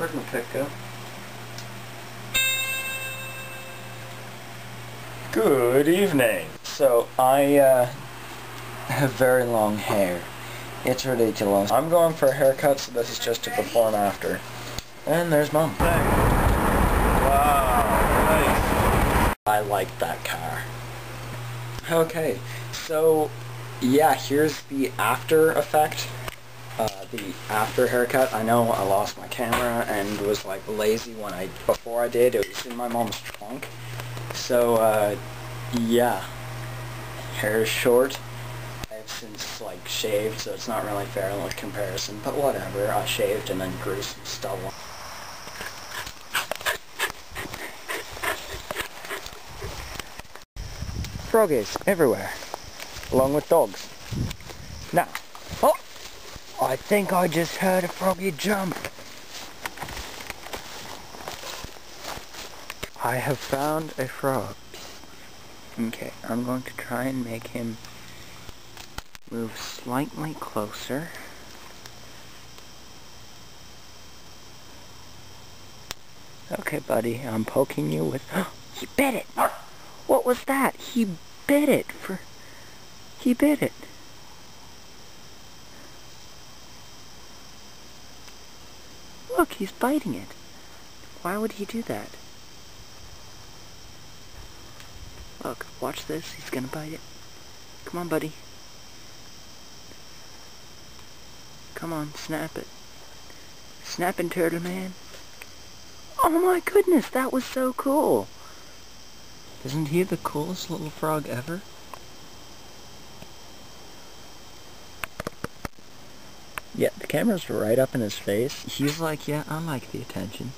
Where'd my pick go? Good evening. So, I, uh, have very long hair. It's ridiculous. I'm going for a haircut, so this is just a before and after. And there's mom. Wow, nice. I like that car. Okay, so, yeah, here's the after effect. The after haircut. I know I lost my camera and was like lazy when I, before I did, it was in my mom's trunk. So, uh, yeah. Hair is short. I've since, like, shaved, so it's not really fair in comparison, but whatever. I shaved and then grew some stubble. Froggies everywhere, along with dogs. Now! I think I just heard a froggy jump. I have found a frog. Okay, I'm going to try and make him move slightly closer. Okay, buddy, I'm poking you with... he bit it! What was that? He bit it for... He bit it. Look, he's biting it. Why would he do that? Look, watch this. He's gonna bite it. Come on, buddy. Come on, snap it. Snapping turtle man. Oh my goodness, that was so cool. Isn't he the coolest little frog ever? Yeah, the camera's right up in his face. He's like, yeah, I like the attention.